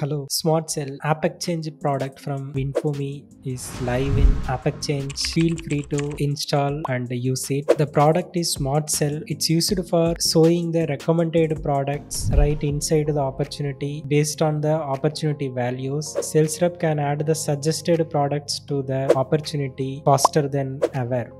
Hello, Smart Sell App Exchange product from Winfomi is live in App Exchange. Feel free to install and use it. The product is Smart Sell. It's used for showing the recommended products right inside the opportunity based on the opportunity values. Sales rep can add the suggested products to the opportunity faster than ever.